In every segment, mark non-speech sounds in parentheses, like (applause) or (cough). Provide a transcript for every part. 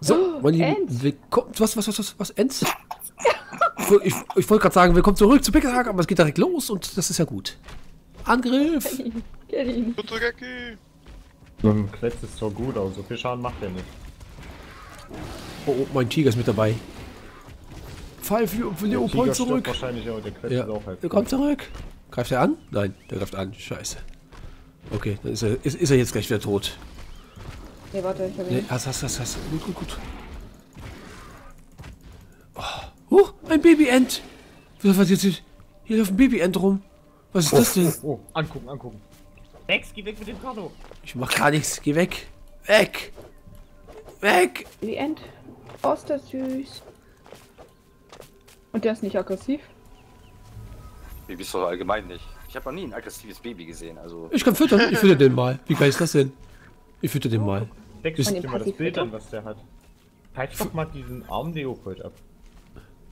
So, meine Lieben, willkommen. Was, was, was, was, was, Ents? ich ich wollte gerade sagen, willkommen zurück zu Pickelhack, aber es geht direkt los und das ist ja gut. Angriff! Kill ihn. So ein Kletz ist zwar gut, aber so viel Schaden macht er nicht. Oh, oh, mein Tiger ist mit dabei. Fall für, für Der Leopold zurück. wahrscheinlich, aber der Kletz Ja, ist auch halt. er kommt zurück. Greift er an? Nein, der greift an. Scheiße. Okay, dann ist er, ist, ist er jetzt gleich wieder tot. Nee, warte, ich hab Nee, ihn. hast, hast, hast, hast. Gut, gut, gut. Oh, oh ein Baby-Ent. Was, was jetzt? Hier läuft ein Baby-Ent rum. Was ist das denn? Oh, angucken, angucken. Rex, geh weg mit dem Kado. Ich mach gar nichts. Geh weg. Weg. Weg. Wie End. Oh, ist das süß. Und der ist nicht aggressiv. Babys doch allgemein nicht. Ich habe noch nie ein aggressives Baby gesehen, also. Ich kann füttern. Ich fütter den mal. Wie geil ist das denn? Ich fütter den mal. Ist- guck dir mal das Bild an, was der hat. Zeig doch mal diesen armen Leopold ab.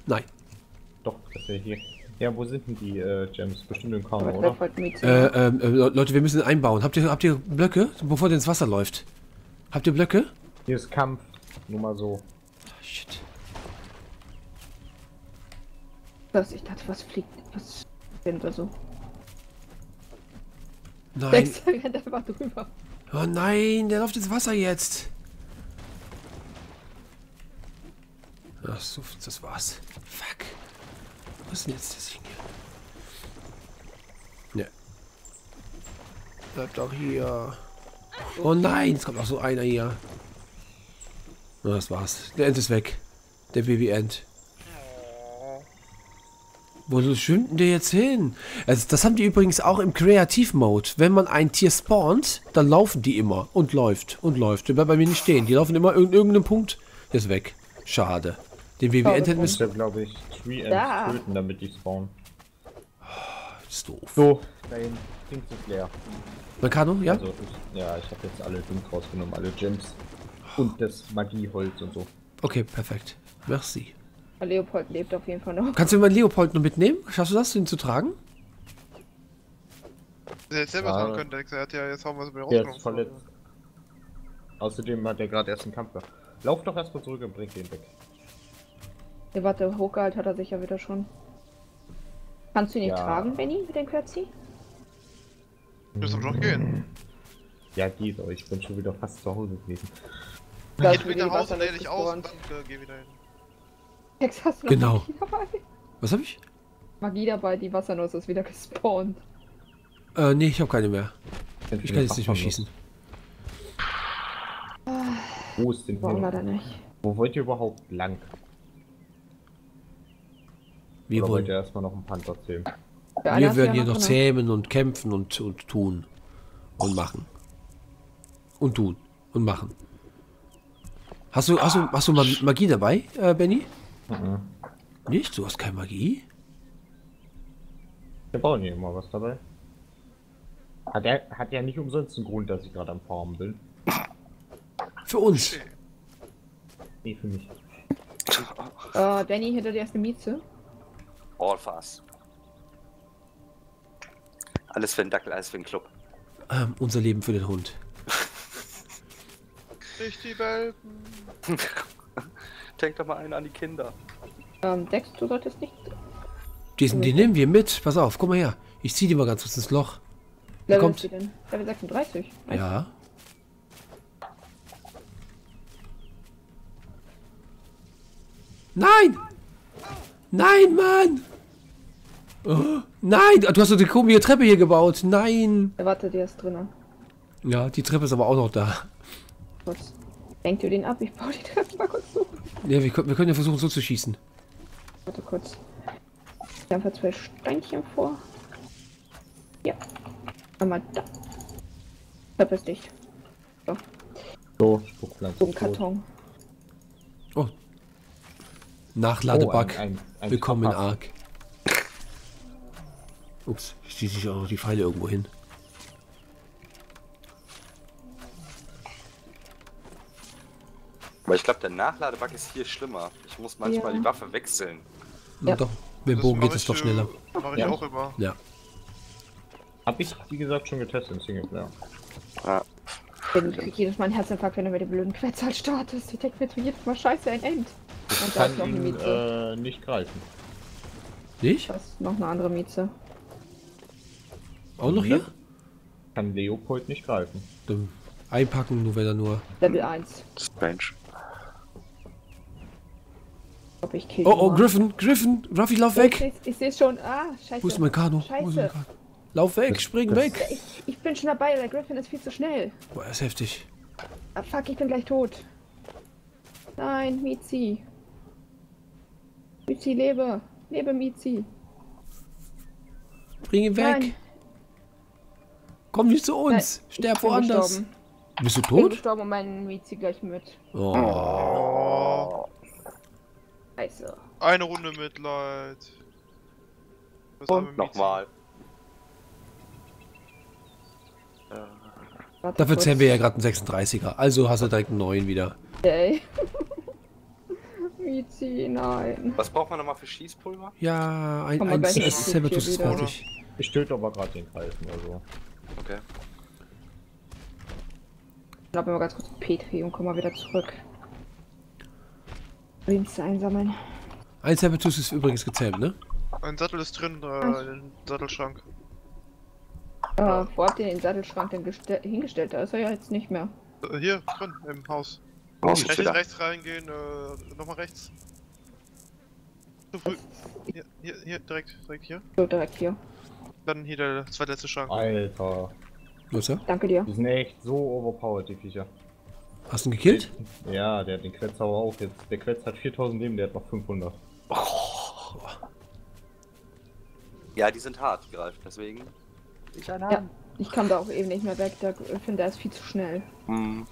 Nein. Doch, das ist ja hier. Ja, wo sind denn die äh, Gems? Bestimmt im Karma, oder? halt. Äh, ähm, äh, Leute, wir müssen einbauen. Habt ihr, habt ihr Blöcke, bevor der ins Wasser läuft? Habt ihr Blöcke? Hier ist Kampf. Nur mal so. Shit. Was, ich dachte, was fliegt. Was denn da so? Nein. Rennt einfach drüber. Oh nein, der läuft ins Wasser jetzt. Ach so, das war's. Fuck. Was ist denn jetzt das Ding hier? Ne. Bleibt doch hier. Oh nein, es kommt auch so einer hier. Na, das war's. Der Ent ist weg. Der Baby-Ent. Wo schwimmt denn der jetzt hin? Also das haben die übrigens auch im Kreativ-Mode. Wenn man ein Tier spawnt, dann laufen die immer. Und läuft. Und läuft. Die bleiben bei mir nicht stehen. Die laufen immer in irgendeinem Punkt. Der ist weg. Schade. Den Baby-Ent hätten Ich müssen... glaube ich, Tree Da. töten, damit die spawnen. Das ist doof. So, dein Ding ist leer. Nakano, ja? Also, ich, ja, ich habe jetzt alle Dings rausgenommen, alle Gems. Und das Magieholz und so. Okay, perfekt. Merci. Leopold lebt auf jeden Fall noch. Kannst du meinen Leopold noch mitnehmen? Schaffst du das, ihn zu tragen? Der hätte selber Ja. sagen können. Er hat ja jetzt haben wir es wieder Der ist verletzt. Außerdem hat er gerade erst einen Kampf gehabt. Lauf doch erstmal zurück und bring den weg. Ja, warte, hochgehalten hat er sich ja wieder schon. Kannst du ihn nicht Ja. tragen, Benny, mit dem Querzi? Müssen wir doch gehen. Ja, geht, aber ich bin schon wieder fast zu Hause gewesen. Da Geh ist du wieder die Hause, lade dich aus und dann äh, geh wieder hin. Dex, hast du noch Genau. Magie dabei? Was hab ich? Magie dabei, die Wassernuss ist wieder gespawnt. Äh, nee, ich habe keine mehr. Ich kann jetzt nicht mehr schießen. Wo ist denn Warum leider nicht? Wo wollt ihr überhaupt lang? Wir Oder wollt ihr wollen... erstmal noch ein Panther zählen? Der eine Wir werden hier noch zähmen und kämpfen und, und tun. Und machen. Und tun. Und machen. Hast du, hast du, hast du Ma- Magie dabei, äh, Benny? Mhm. Nicht? Du hast keine Magie? Wir bauen hier immer was dabei. Hat er hat ja nicht umsonst einen Grund, dass ich gerade am Farmen bin. Für uns. Nee, für mich. Äh, Benny hinter dir ist eine Mieze. All fast. Alles für den Dackel, alles für den Club. Ähm, unser Leben für den Hund. Nicht die Welpen. (laughs) Denk doch mal einen an die Kinder. Ähm, Dex, du solltest nicht. Diesen, die nehmen wir mit. Pass auf, komm mal her. Ich zieh die mal ganz kurz ins Loch. Level kommt. denn? Level 36. Nice. Ja. Nein! Nein, Mann! Oh, nein! Du hast doch die komische Treppe hier gebaut. Nein! Warte, der ist drinnen. Ja, die Treppe ist aber auch noch da. Kurz. Lenk dir den ab, ich baue die Treppe mal kurz zu. Ja, wir, können- wir können ja versuchen, so zu schießen. Warte kurz. Ich einfach zwei Steinchen vor. Ja. Einmal da. Treppe ist dicht. So, So, Spuckpflanze. so ein. Karton. Oh. Nachladebug. Oh, ein- ein- ein Willkommen in. Ark. Ups, ich ziehe sich auch noch die Pfeile irgendwo hin. Aber ich glaube, der Nachladebug ist hier schlimmer. Ich muss manchmal Ja. die Waffe wechseln. Ja. doch, mit dem Bogen geht es ich, doch äh, schneller. Mach ich Ja. auch immer. Ja. Hab ich, wie gesagt, schon getestet im Singleplayer. Ja. Ich krieg jedes Mal einen Herzinfarkt, wenn du mit dem blöden Quetzal startest. Ich denke mir zu jedes Mal scheiße, ein End. Und da ist Kann noch eine ihn Mieze. äh, nicht greifen. Nicht? Da ist noch eine andere Mieze. Auch noch hier? Kann Leopold nicht greifen. Dann einpacken, nur wenn er nur. Level 1. Strange. Ich glaube, ich kill Oh, oh. Griffin, Griffin, Ruffy, lauf Ich weg! seh's, ich seh's schon. Ah, scheiße. Wo ist mein Kano? Wo ist mein Scheiße. Kano? Lauf weg, spring das- weg! Ich, ich bin schon dabei, der Griffin ist viel zu schnell. Boah, ist heftig. Ah, fuck, ich bin gleich tot. Nein, Mizi. Mizi, lebe. Lebe, Mizi. Bring ihn weg! Nein, Komm nicht zu uns! Nein, Sterb ich woanders! gestorben. Bist du Ich bin tot? gestorben und mein Mizi gleich mit. Oh, Scheiße. eine Runde Mitleid. Das Und nochmal. Dafür zählen wir ja gerade einen 36er. Also hast du direkt einen neuen wieder. Ey. (laughs) Mizi, nein. Was braucht man nochmal für Schießpulver? Ja, ein, Komm ein noch Sabertooth ist wieder. fertig. Ich töte aber gerade den Greifen, also. Okay. Ich glaube mal ganz kurz Petri und komm mal wieder zurück. Dienste einsammeln. Ein Sabertooth ist übrigens gezähmt, ne? Ein Sattel ist drin, äh, in den Sattelschrank. Äh, wo habt ihr den Sattelschrank denn geste- hingestellt? Da ist er ja jetzt nicht mehr. Äh, hier, drin, im Haus. Raus Rechts, wieder. rechts reingehen, äh, nochmal rechts. Zu früh. Hier, hier, hier, direkt, direkt hier. So, direkt hier. Dann hier der zweitletzte Schrank. Alter. Was ja? Danke dir. Die sind echt so overpowered, die Viecher. Hast du ihn gekillt? Ja, der hat den Quetzauer auch jetzt. Der Quetz hat 4000 Leben, der hat noch 500. Ja, die sind hart greift, deswegen. Ich Ja, ich kam da auch eben nicht mehr weg. Der Griffin, der ist viel zu schnell. Hm.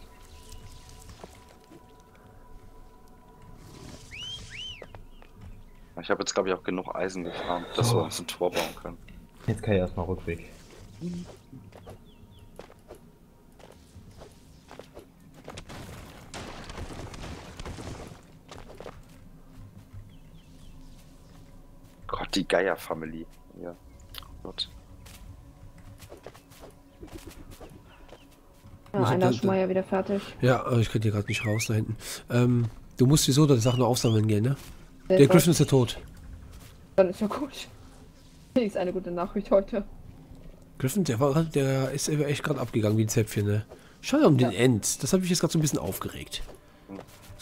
Ich habe jetzt, glaube ich, auch genug Eisen gefahren, dass wir uns ein Tor bauen können. Jetzt kann ich erstmal Rückweg. Die Geier-Family. Ja. Gott. Ja, einer da- ist schon mal ja wieder fertig. Ja, aber ich kann hier gerade nicht raus da hinten. Ähm, du musst wieso die Sachen aufsammeln gehen, ne? Der Selber. Griffin ist ja tot. Dann ist ja gut. (laughs) Das ist eine gute Nachricht heute. Griffin, der war der ist echt gerade abgegangen wie ein Zäpfchen, ne? Schade um den End. Das habe ich jetzt gerade so ein bisschen aufgeregt.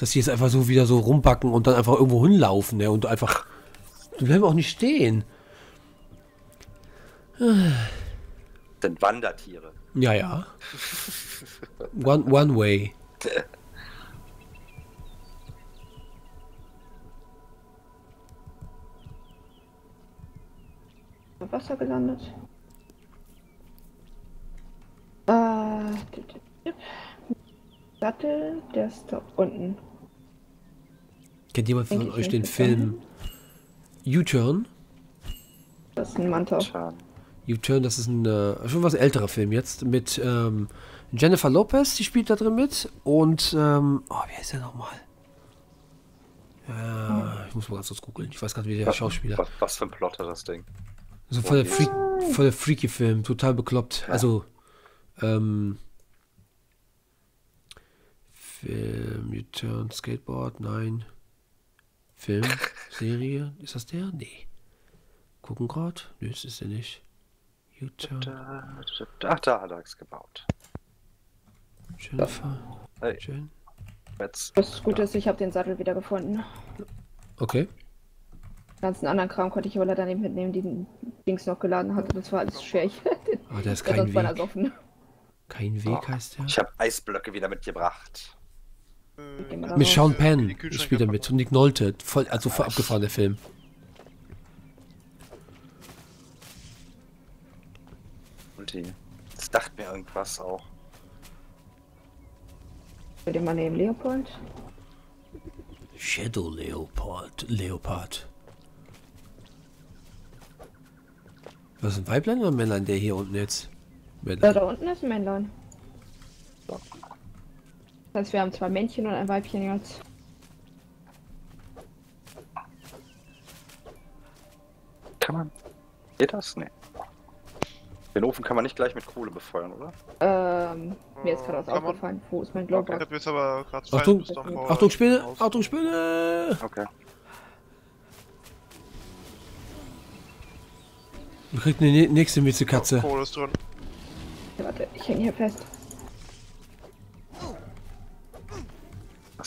Dass die jetzt einfach so wieder so rumbacken und dann einfach irgendwo hinlaufen, ne? Und einfach. Die bleiben auch nicht stehen. Sind Wandertiere. Ja, ja. One, one way. Wasser gelandet. Äh. Sattel, der ist da unten. Kennt jemand von Eigentlich euch den Film U-Turn? Das ist ein Manta. U-Turn, das ist ein äh, schon was älterer Film jetzt mit ähm, Jennifer Lopez, die spielt da drin mit und ähm, oh, wie heißt der nochmal? Ja, ich muss mal ganz kurz googeln. Ich weiß gerade, wie der Was, Schauspieler. was, was für ein Plot hat das Ding? So voll der, Freak, voll der freaky Film, total bekloppt. Also ähm, Film, U-Turn, Skateboard, nein. Film, Serie, ist das der? Nee. Gucken gerade? Nö, das ist der nicht. Da, da, Ach, da hat er es gebaut. Jennifer. Hey, Jen. jetzt. Das Gute ist, ich habe den Sattel wieder gefunden. Okay. Den ganzen anderen Kram konnte ich aber leider nicht mitnehmen, die den Dings noch geladen hatte. Das war alles schwer. Ich (laughs) Ah, der ist kein Weg. Kein Weg heißt der. Ich habe Eisblöcke wieder mitgebracht. Äh, da Mit raus. Sean die Penn spielt er mit und Nick Nolte. Voll, also voll abgefahren der Film. Und die. Das dachte mir irgendwas auch. Will den mal nehmen, Leopold? Shadow Leopard. Leopard. Was ist ein Weiblein oder ein Männlein, der hier unten jetzt? Da, Männlein. da unten ist ein Männlein. Das heißt, wir haben zwei Männchen und ein Weibchen jetzt. Kann man. Geht das? Nee. Den Ofen kann man nicht gleich mit Kohle befeuern, oder? Ähm, mir ist gerade was Kann man? aufgefallen. Wo ist mein Ich Glowbug? hab jetzt aber gerade zwei Achtung, Stormpower Achtung, Spinne! Achtung, Spinne! Okay. Du kriegst eine nä- nächste Miezekatze. Kohle ist drin. Ja, warte, ich hänge hier fest.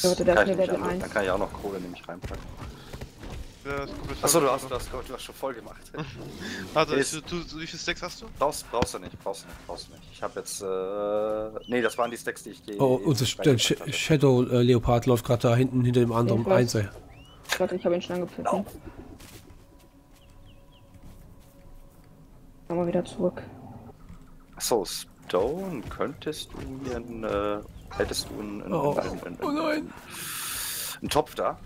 Das warte, das kann ist Level an- 1. Dann kann ich auch noch Kohle nämlich reinpacken. Der Achso, du voll. hast, du, hast, du hast schon voll gemacht. (laughs) Also, Ist- du, du, wie viele Stacks hast du? brauchst, brauchst du nicht, brauchst du nicht, brauchst du nicht. Ich habe jetzt, äh, nee, das waren die Stacks, die ich. Oh, unser Sch- der Sh Shadow äh, Leopard läuft gerade da hinten hinter dem anderen Ich. Einser. Warte, ich habe ihn schon angepfiffen. Komm mal wieder zurück. Achso, Stone, könntest du mir einen, äh, hättest du einen, einen, Oh, einen, einen, oh nein. einen Topf da?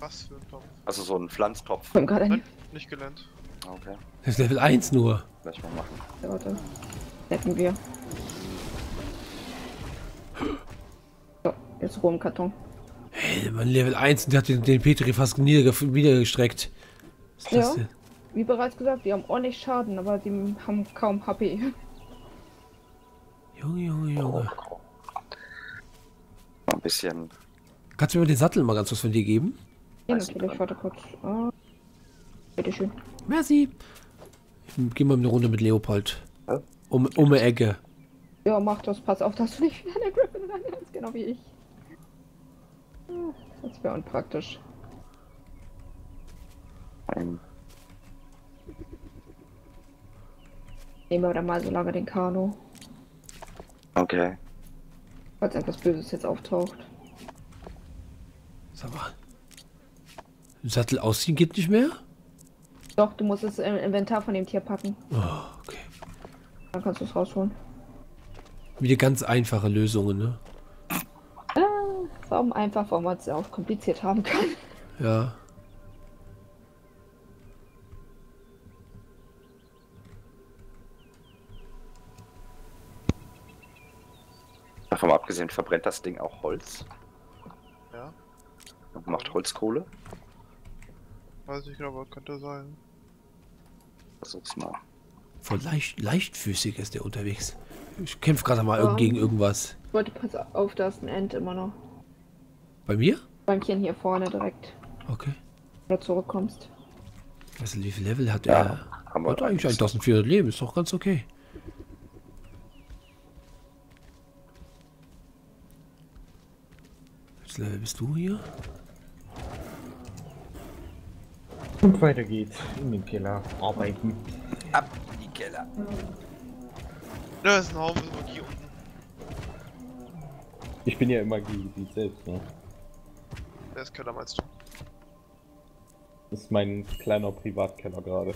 Was für ein Topf? Also so einen Pflanztopf. Ich bin gerade Nein, ein. nicht gelernt. Okay, Das ist Level 1 nur. gleich mal machen. Ja, warte. Hätten wir. So, jetzt Ruhe im Karton. Hey, man Level 1 und der hat den, den Petri fast niederge niedergestreckt. Was ist das Ja. denn? Wie bereits gesagt, die haben ordentlich Schaden, aber die haben kaum HP. Junge, Junge, Junge. Mal ein bisschen. Kannst du mir den Sattel mal ganz kurz von dir geben? Ja, natürlich, warte kurz. Ah, bitteschön. Merci. Ich geh mal eine Runde mit Leopold. Ja. Um, um eine Ecke. Ja, mach das. Pass auf, dass du nicht wieder eine Griffin reinrennst, genau wie ich. Ah, Das wäre unpraktisch. Ein, Nehmen wir dann mal so lange den Kano, okay. Falls etwas Böses jetzt auftaucht. Sag mal. Sattel ausziehen geht nicht mehr? Doch, du musst es im Inventar von dem Tier packen. Oh, okay. Dann kannst du es rausholen. Wieder ganz einfache Lösungen, ne? Ah, warum einfach, warum man es auch kompliziert haben kann. Ja. Davon abgesehen, verbrennt das Ding auch Holz? Ja, Und macht Holzkohle? weiß ich aber könnte sein. Versuch's mal. Voll leicht, leichtfüßig ist der unterwegs. Ich kämpfe gerade mal Ja. irgend gegen irgendwas. Ich wollte pass auf, da ist ein End immer noch. Bei mir? Bäumchen hier vorne direkt. Okay. Wenn du zurückkommst. Also wie viel Level hat Ja, er? haben wir Hat eigentlich 1400 Leben, ist doch ganz okay. Bist du hier? Und weiter geht's in den Keller arbeiten. Ab in die Keller. Ja, ist ein Haufen Magie unten. Ich bin ja im Magiegebiet selbst, ne? Der ist Keller, meinst du? Das ist mein kleiner Privatkeller gerade.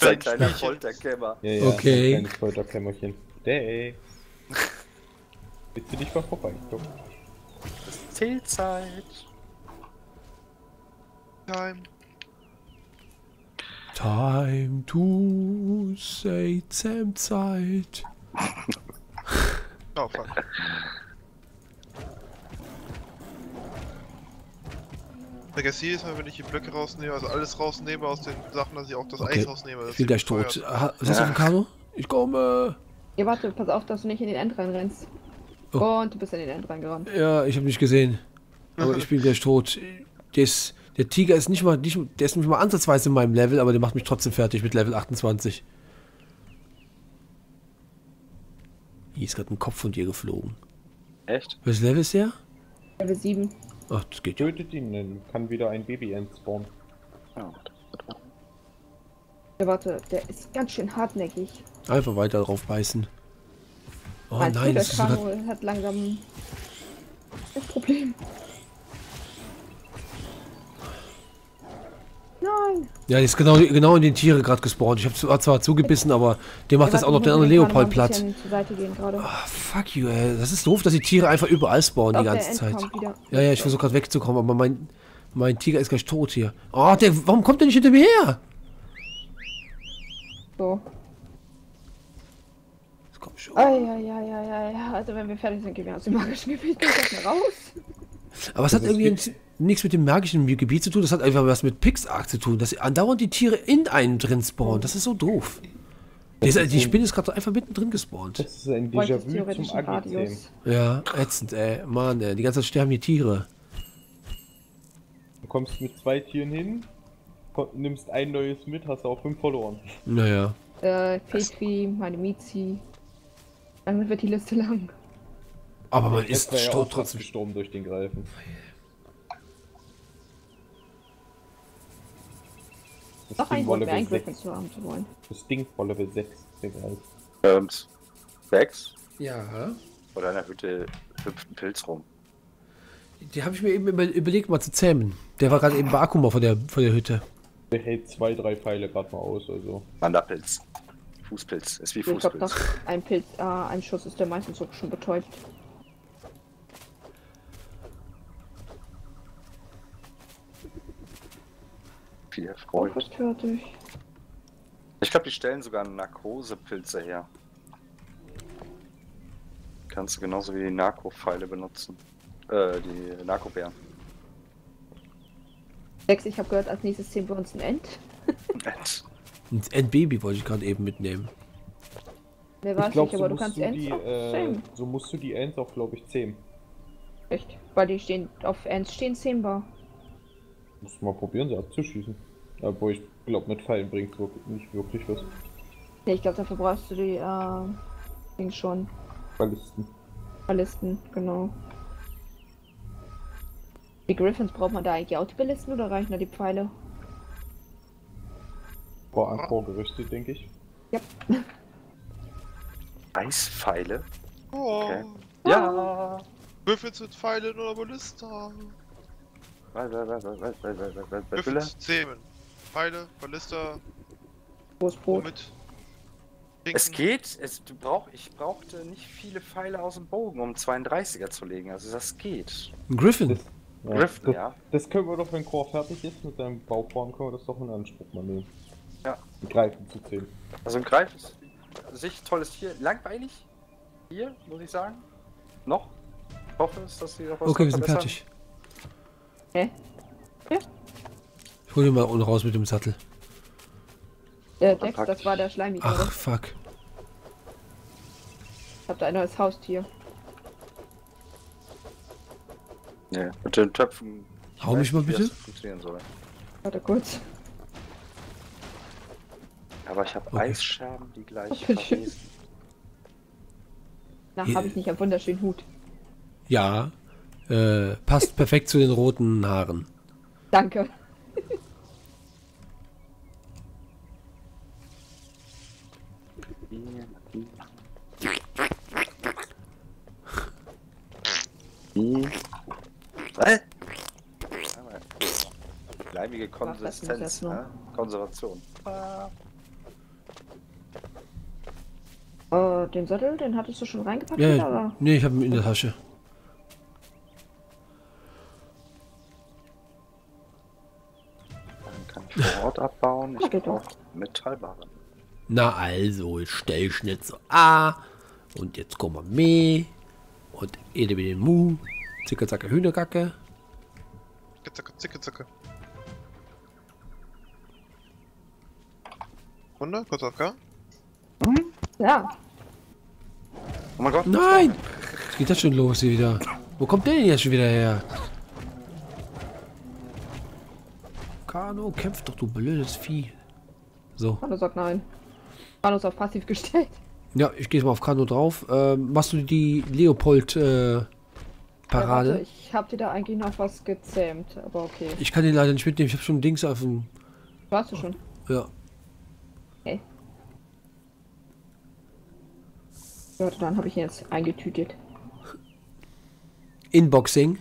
Sein kleiner Folterkämmer. Ja, ja, Okay. Ein kleines Folterkämmerchen. Day. Willst du dich mal vorbeikommen? Zählzeit. Time. Time to say Sam Zeit. Oh, fuck. Vergesst jedes Mal, wenn ich die Blöcke rausnehme, also alles rausnehme aus den Sachen, dass ich auch das Okay. Eis rausnehme. Ich bin ist gleich tot. Aha, Ist das auf dem Kano? Ich komme. Ja, warte, pass auf, dass du nicht in den End reinrennst. Oh. Und du bist in den End reingerannt. Ja, ich habe nicht gesehen. Aber ich bin (laughs) gleich tot. Der, ist, der Tiger ist nicht mal, nicht, der ist nicht mal ansatzweise in meinem Level, aber der macht mich trotzdem fertig mit Level 28. Hier ist gerade ein Kopf von dir geflogen. Echt? Welches Level ist der? Level 7. Ach, das geht ja. Tötet ihn, dann kann wieder ein Baby entspawnen. Ja. Ja, warte, der ist ganz schön hartnäckig. Einfach weiter drauf beißen. Oh Meinst nein, der das ist sogar, hat langsam das Problem. Nein! Ja, der ist genau, genau in den Tiere gerade gespawnt. Ich habe zwar, zugebissen, aber der macht Ja, das auch noch Kano mal Leopold ein platt. Ah, fuck you, ey. Das ist doof, dass die Tiere einfach überall spawnen die der ganze Zeit. wieder. Ja, ja, ich versuche gerade wegzukommen, aber mein, mein Tiger ist gleich tot hier. Oh, der, warum kommt der nicht hinter mir her? So. Komm schon. Eieieiei. Also wenn wir fertig sind, gehen wir aus dem magischen Gebiet gleich mal raus. Aber es hat irgendwie ist- nichts mit dem magischen Gebiet zu tun. Das hat einfach was mit Pixark zu tun, dass andauernd die Tiere in einem drin spawnen. Das ist so doof. Dieser, die Spinne ist gerade einfach mittendrin gespawnt. Das ist ein Déjà-vu zum einen Agizem. Ja, ätzend, ey. Mann, ey. Die ganze Zeit sterben hier Tiere. Du kommst mit zwei Tieren hin, nimmst ein neues mit, hast auch fünf verloren. Naja. Äh, Petri, meine Mizi. Dann wird die Liste lang. Aber man ist ja trotzdem. gestorben durch den Greifen. Das ein Ding 6. zu haben zu wollen. Das Ding war Level 6, der Greif. Ähm, sechs? Ja. Oder in der Hütte hüpft ein Pilz rum. Die habe ich mir eben über, überlegt, mal zu zähmen. Der war gerade eben bei Akuma vor der, vor der Hütte. Der hält zwei, drei Pfeile gerade mal aus, also. Wanderpilz. Fußpilz. Ist wie Ich glaube, nach Fußpilz. einem Pilz, äh, einem Schuss ist der meistens so schon betäubt. Viel Oh, fast fertig. Ich glaube, die stellen sogar Narkosepilze her. Kannst du genauso wie die Narko-Pfeile benutzen. Äh, die Narkobären. Sechs, ich habe gehört, als nächstes sehen wir uns ein End. Nett. Ein Endbaby wollte ich gerade eben mitnehmen. Wer weiß ich glaube, nicht, so, aber du musst kannst du Ends die, auch äh, so musst du die Ends auch, glaube ich, zähmen. Echt? Weil die stehen auf Ends stehen zehnbar. Muss mal probieren, sie abzuschießen. Aber ich glaube, mit Pfeilen bringt wirklich, nicht wirklich was. Nee, ich glaube, dafür brauchst du die, äh, Ding schon. Ballisten. Ballisten, genau. Die Griffins braucht man da eigentlich auch die Ballisten oder reichen da die Pfeile? Vor Ankor gerüstet, denke ich. Ja. (laughs) Eispfeile? Oh. Okay. Ja! Würfel zu Pfeilen oder Ballista? Würfel zu Zähmen. Pfeile, Ballista. Brustbrot. Mit. Pinken. Es geht, es, du brauch, ich brauchte nicht viele Pfeile aus dem Bogen, um 32er zu legen, also das geht. Griffin. Das, ja, Griffin, das, ja. Das können wir doch, wenn Core fertig ist mit seinem Bauform, können wir das doch in Anspruch mal nehmen. Ja. Die Greifen zu zählen. Also ein Greif ist an sich tolles Tier. Langweilig. Hier, muss ich sagen. Noch. Ich hoffe, es, dass sie noch was Okay, wir sind fertig. Hä? Ich hol ihn mal unten raus mit dem Sattel. Äh, Dex, das war der Schleimige. Ach, oder? fuck. Ich hab da ein neues Haustier. Nee, mit den Töpfen. ich Hau mich mal bitte. das funktionieren soll. Warte kurz. Aber ich habe Okay. Eisscherben, die gleich Ach, verwesen. Na, habe ich nicht einen wunderschönen Hut. Ja. Äh, passt perfekt zu den roten Haaren. Danke. Was? Muss Konsistenz, ne? Konservation. Äh, den Sattel, den hattest du schon reingepackt, Ja, wieder, oder? nee, ich habe ihn in der Tasche. Dann kann ich vor Ort abbauen. Ich brauche Metallbarren. Na also, Stellschnitzer A. Und jetzt kommen wir mehr. Und Ede mit dem Mu. Zicke, zacke, Hühnerkacke. Zicke, zacke, zicke, zacke. Wunder, kurz auf K. Ja, Oh mein Gott. Nein! Was geht das schon los hier wieder? Wo kommt der denn jetzt schon wieder her? Kano, kämpf doch, du blödes Vieh. So. Manu sagt nein. Manu ist auf passiv gestellt. Ja, ich gehe mal auf Kano drauf. Ähm, machst du die Leopold äh, Ja, Parade? warte, ich hab dir da eigentlich noch was gezähmt, aber okay. ich kann den leider nicht mitnehmen. Ich habe schon Dings auf dem. Warst du schon? Ja. Okay. Warte, dann habe ich ihn jetzt eingetütet. Inboxing.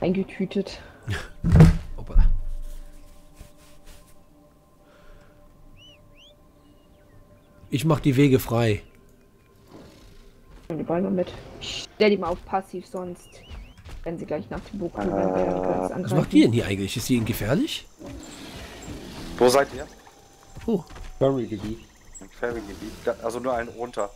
Eingetütet. (laughs) Hoppala. Ich mach die Wege frei. Und die Bäume mit. Ich stell die mal auf passiv, sonst wenn sie gleich nach dem Bug kommen, werden Was macht die denn hier eigentlich? Ist die ihnen gefährlich? Wo seid ihr? Oh, Ferry-Gebiet. Im Ferrygebiet. Also nur einen runter.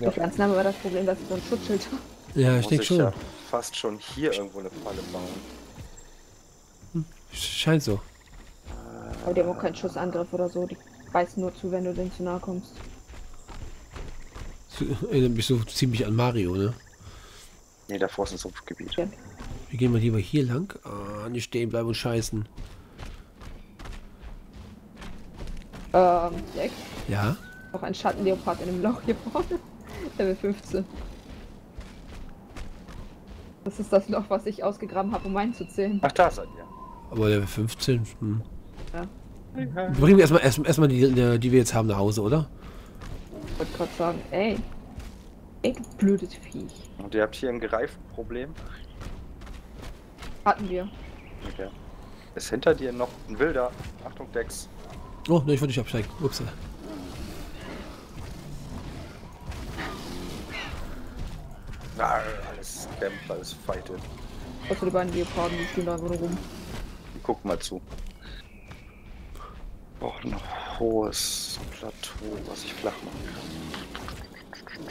Die Pflanzen haben aber das Problem, dass sie so ein Schutzschild haben. ja, ich denke ich schon. ja fast schon hier irgendwo eine Falle bauen. Scheint so. Aber die haben auch keinen Schussangriff oder so. Die beißt nur zu, wenn du denen zu nahe kommst. Erinnert mich so ziemlich an Mario, ne? Nee, davor ist ein Sumpfgebiet. Wir gehen mal lieber hier lang. Ah, nicht stehen bleiben und scheißen. Ähm, Jack, Ja? noch ein Schattenleopard in dem Loch hier vorne. Level 15. Das ist das Loch, was ich ausgegraben habe, um meinen zu zählen. Ach, da seid ihr. Aber Level 15. Hm. Ja. Wir bringen erstmal erst, erstmal die, die, wir jetzt haben, nach Hause, oder? Ich wollte gerade sagen, ey. Ey, du blödes Viech. Und ihr habt hier ein Greifproblem. Hatten wir. Okay. Ist hinter dir noch ein Wilder. Achtung, Dex. Oh, ne, ich wollte nicht absteigen. Ups. Ah, alles kämpft, alles fightet. Außer die beiden Leoparden, die stehen da einfach rum. Guck mal zu. Oh, ein hohes Plateau, was ich flach machen kann.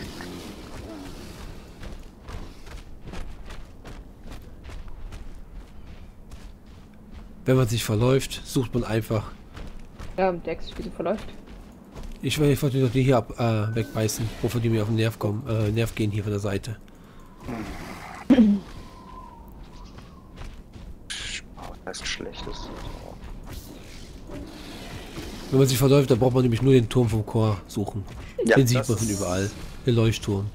Wenn man sich verläuft, sucht man einfach. Ja, Dex, wie sie verläuft. Ich, will- ich wollte doch die hier ab, äh, wegbeißen, wovon die mir auf den Nerv kommen, äh, Nerv gehen hier von der Seite. Oh, das ist schlechtes. Wenn man sich verläuft, dann braucht man nämlich nur den Turm vom Chor suchen. Ja, den sieht man von überall. Der Leuchtturm.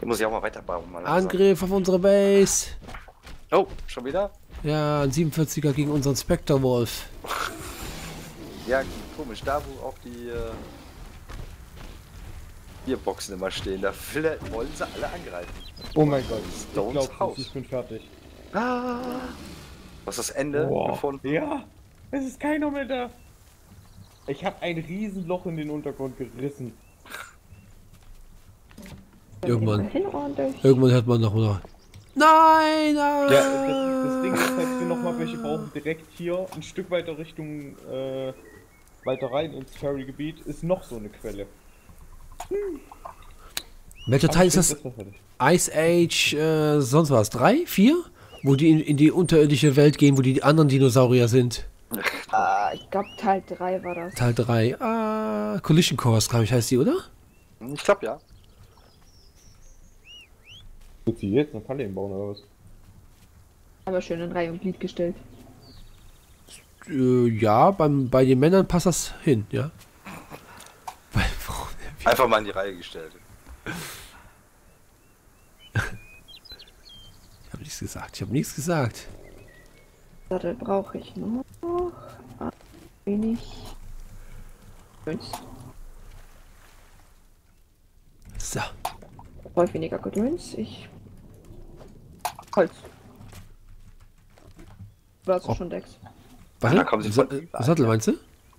Den muss ich auch mal weiterbauen. Angriff auf unsere Base. Oh, schon wieder? Ja, ein 47er gegen unseren Spectre Wolf. Ja, komisch. Da, wo auch die äh, Bierboxen immer stehen, da will wollen sie alle angreifen. Oh mein Gott, ich Stones glaube Haus. ich bin fertig. Ah. Was ist das Ende Boah. gefunden? Ja, es ist keiner mehr da. Ich habe ein Riesenloch in den Untergrund gerissen. Irgendwann. Irgendwann hört man noch mal. Nein, nein! Ja, das, das Ding ist, falls wir nochmal welche brauchen, direkt hier ein Stück weiter Richtung, äh, weiter rein ins Ferry-Gebiet ist noch so eine Quelle. Welcher Teil ist das? Ice Age, äh, sonst was? Drei? Vier? Wo die in, in die unterirdische Welt gehen, wo die anderen Dinosaurier sind. Ah, ich glaube Teil 3 war das. Teil 3. Ah, Collision Course, glaube ich, heißt die, oder? Ich glaube ja. Wird sie jetzt eine Falle bauen oder was? Aber schön in Reihe und Glied gestellt. Äh, ja, beim, bei den Männern passt das hin, ja. Einfach mal in die Reihe gestellt. Ich habe nichts gesagt, ich habe nichts gesagt. Sattel brauche ich noch. Ein wenig. Gedöns. So. Brauche ich weniger Gedöns. Ich. Holz. Oder hast du Oh. schon Dex? Warte, Sattel meinst du?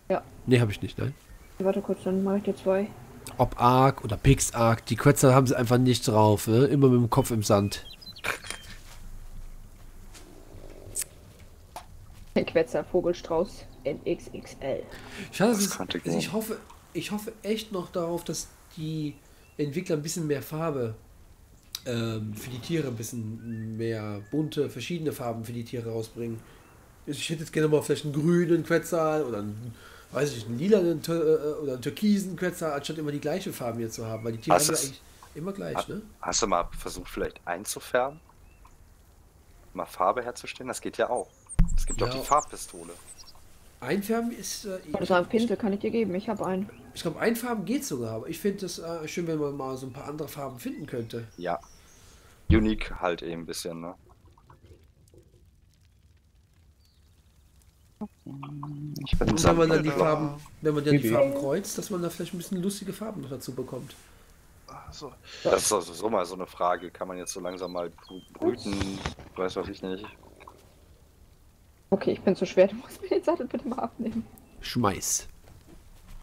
Ja. Nee, habe ich nicht, nein. Warte kurz, dann mache ich dir zwei. Ob Arc oder Pix Arc, die Quetzer haben sie einfach nicht drauf, ne? immer mit dem Kopf im Sand. Ein Quetzer Vogelstrauß NXXL. Könnte also ich hoffe, ich hoffe echt noch darauf, dass die Entwickler ein bisschen mehr Farbe ähm, für die Tiere, ein bisschen mehr bunte, verschiedene Farben für die Tiere rausbringen. Ich hätte jetzt gerne mal vielleicht einen grünen Quetzal oder einen, weiß ich, einen lilanen Tür- äh, oder einen türkisen Quetzal, anstatt immer die gleiche Farben hier zu haben, weil die Tiere haben ja ist- eigentlich immer gleich, Ha- ne? Hast du mal versucht, vielleicht einzufärben? Mal Farbe herzustellen? Das geht ja auch. Es gibt Ja. doch die Farbpistole. Einfärben ist. Äh, Ich sagen, Pinsel kann ich dir geben. Ich habe einen. Ich glaube, Einfarben geht sogar, aber ich finde es äh, schön, wenn man mal so ein paar andere Farben finden könnte. Ja. Unique halt eben ein bisschen, ne? Ich bin Und wenn man dann die. Farben, wenn man dann die. Farben kreuzt, dass man da vielleicht ein bisschen lustige Farben noch dazu bekommt. Achso. Das ist also so mal so eine Frage. Kann man jetzt so langsam mal brü- brüten? Weiß was ich nicht. Okay, ich bin zu schwer. Du musst mir den Sattel bitte mal abnehmen. Schmeiß.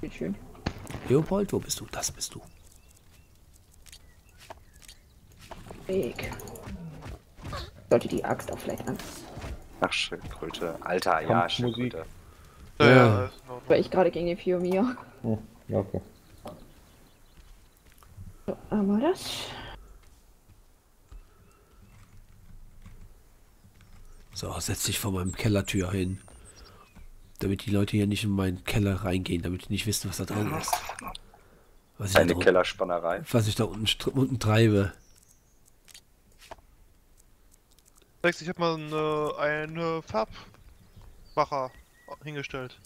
Wie schön. Leopold, wo bist du? Das bist du. Weg. Sollte die Axt auch vielleicht an. Ach, Schildkröte. Alter, ja. Schildkröte. Ja, Ja. ja. ist. Weil ich gerade gegen den Fiomia. Oh, ja, okay. So, einmal das. So, setz dich vor meinem Kellertür hin. Damit die Leute hier nicht in meinen Keller reingehen, damit die nicht wissen, was da drin ist. Was ich, da, Eine Kellerspannerei. was ich da unten, str- unten treibe. Rex, ich hab mal eine, eine Farbmacher hingestellt.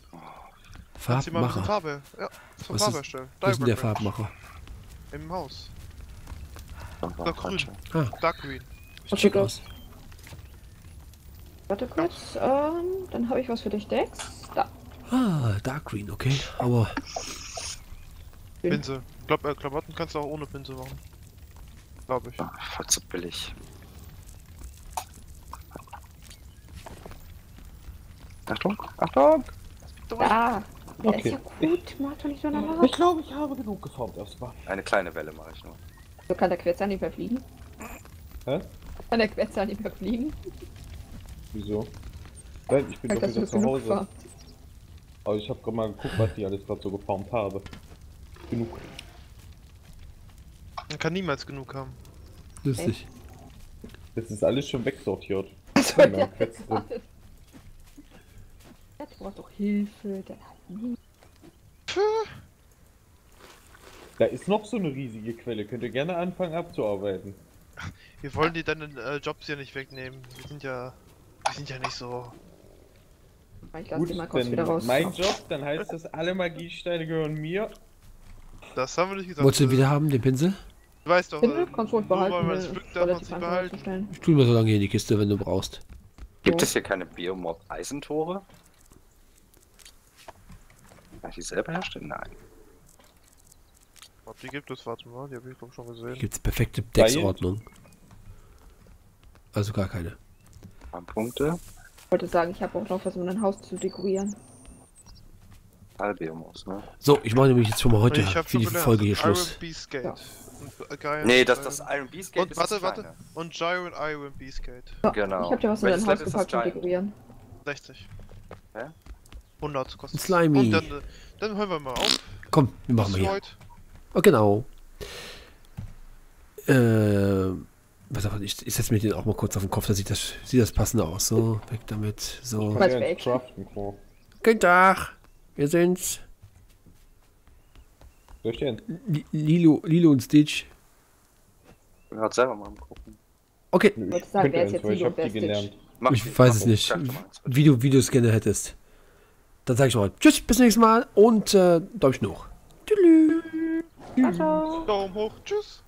Kannst du mal ein bisschen Farbmacher. Farbe, ja, zum Was Farbe ist- erstellen. Was ist denn der. Farbmacher? Im Haus. Na, grün. Ah, Dark Green. sieht Okay, schick gut. aus. Warte kurz. Ähm, dann habe ich was für dich, Dex. Da. Ah, Dark Green, okay. Aber. Pinsel. Glaub, äh, Klamotten kannst du auch ohne Pinsel machen. Glaube ich. Voll zu billig. Achtung, Achtung! Da. Der Okay. ist ja gut. Mach doch nicht so eine Ich glaube, ich habe genug geformt erstmal. Eine kleine Welle mache ich nur. So kann der Quetzal nicht mehr fliegen. Hä? Kann der Quetzal nicht mehr fliegen? Wieso? Nein, ich bin Sag, doch wieder zu Hause. gefarmt. Aber ich habe gerade mal geguckt, was die alles gerade so geformt habe. Genug. Man kann niemals genug haben. lustig. Das ist alles schon wegsortiert. Was (laughs) Ja, soll der Quetz jetzt drin. alles? Der braucht doch Hilfe. Der hat nie. Da ist noch so eine riesige Quelle. Könnt ihr gerne anfangen abzuarbeiten. Wir wollen dir deine äh, Jobs ja nicht wegnehmen. Wir sind ja. Wir sind ja nicht so. Ich lasse Gut, die mal kurz dann wieder raus. mein Job, dann heißt das, alle Magiesteine gehören mir. Das haben wir nicht gesagt. Wolltest du Äh, wieder haben, den Pinsel? Du weißt doch, Pinsel äh, kannst du ruhig behalten. es pflückt, ist darf man behalten. Ich tue mir so lange hier in die Kiste, wenn du brauchst. Gibt So. es hier keine Biomod-Eisentore? Kann ich die selber herstellen? Nein. Ob die gibt es, warte mal, die habe ich glaub schon Hier gesehen. gibt es perfekte Decksordnung. Also gar keine. Ein Punkte. Ich wollte sagen, ich habe auch noch was, um ein Haus zu dekorieren. Albiomos, ne? So, ich mache nämlich jetzt schon mal heute ich habe für schon die gelernt. Folge hier Iron Schluss. Gate. Ja. Äh, geil, Nee, das, das Iron Beast Gate Und ist das warte, warte. Und Giant Iron Beast Gate. Genau. Ich habe dir was in dein Haus gepackt zum Giant? Dekorieren. 60. Hä? 100 kostet. Slimy. Und dann, äh, dann hören wir mal auf. Komm, wir machen wir hier. heute. Oh, genau. Äh, pass auf, ich, ich setze mir den auch mal kurz auf den Kopf, da sieht das, sieht das passender aus. So, weg damit. So. Was Crow. Guten Tag. Wir sind's. Ich denn? Li- Lilo, Lilo und Stitch. Ich bin gerade selber mal am gucken. Okay, wollte sagen, wer ist jetzt ich Lilo hab und die wer ist gelernt. Mach ich weiß es nicht. mal. Wie du Videos gerne hättest. Dann sage ich mal Tschüss, bis nächstes Mal und äh, Däumchen hoch. Tschüss. Daumen hoch. Tschüss.